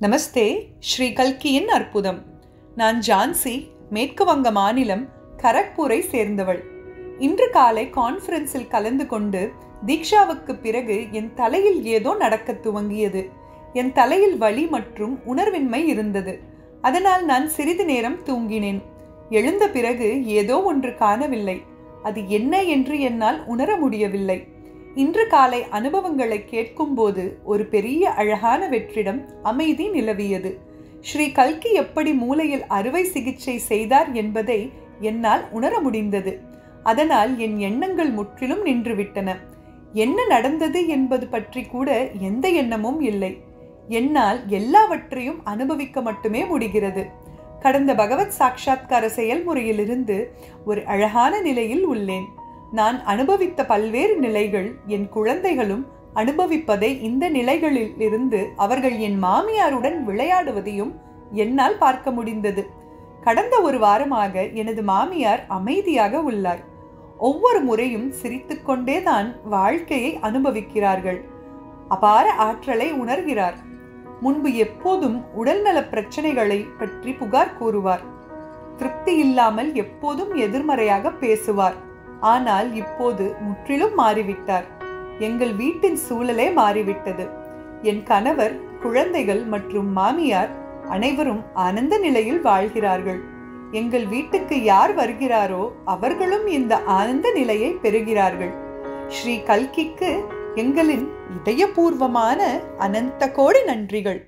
நமஸ்தே ஸ்ரீ கல்கியின் அற்புதம். நான் ஜான்சி மேற்கு வங்க மாநிலம் கரக்பூரை சேர்ந்தவள். இன்று காலை கான்ஃபரன்ஸில் கலந்து கொண்டு தீக்ஷாவுக்கு பிறகு என் தலையில் ஏதோ நடக்கத் துவங்கியது. என் தலையில் வலி மற்றும் உணர்வின்மை இருந்தது. அதனால் நான் சிறிது நேரம் தூங்கினேன். எழுந்த பிறகு ஏதோ ஒன்று காணவில்லை. அது என்ன என்று என்னால் உணர முடியவில்லை. இன்று காலை அனுபவங்களை கேட்கும்போது ஒரு பெரிய அழகான வெற்றிடம் அமைதி நிலவியது. ஸ்ரீ கல்கி எப்படி மூளையில் அறுவை சிகிச்சை செய்தார் என்பதை என்னால் உணர முடிந்தது. அதனால் என் எண்ணங்கள் முற்றிலும் நின்றுவிட்டன. என்ன நடந்தது என்பது பற்றி கூட எந்த எண்ணமும் இல்லை. என்னால் எல்லாவற்றையும் அனுபவிக்க மட்டுமே முடிகிறது. கடந்த பகவத் சாட்சா்கார செயல்முறையிலிருந்து ஒரு அழகான நிலையில் உள்ளேன். நான் அனுபவித்த பல்வேறு நிலைகள் என் குழந்தைகளும் அனுபவிப்பதை இந்த நிலைகளில் இருந்து அவர்கள் என் மாமியாருடன் விளையாடுவதையும் என்னால் பார்க்க முடிந்தது. கடந்த ஒரு வாரமாக எனது மாமியார் அமைதியாக உள்ளார். ஒவ்வொரு முறையும் சிரித்துக்கொண்டே தான் வாழ்க்கையை அனுபவிக்கிறார்கள். அபார ஆற்றலை உணர்கிறார். முன்பு எப்போதும் உடல்நல பிரச்சனைகளை பற்றி புகார் கூறுவார். திருப்தி இல்லாமல் எப்போதும் எதிர்மறையாக பேசுவார். ஆனால் இப்போது முற்றிலும் மாறிவிட்டார். எங்கள் வீட்டின் சூழலே மாறிவிட்டது. என் கணவர் குழந்தைகள் மற்றும் மாமியார் அனைவரும் ஆனந்த நிலையில் வாழ்கிறார்கள். எங்கள் வீட்டுக்கு யார் வருகிறாரோ அவர்களும் இந்த ஆனந்த நிலையை பெறுகிறார்கள். ஸ்ரீ கல்கிக்கு எங்களின் இதயபூர்வமான அனந்த கோடி நன்றிகள்.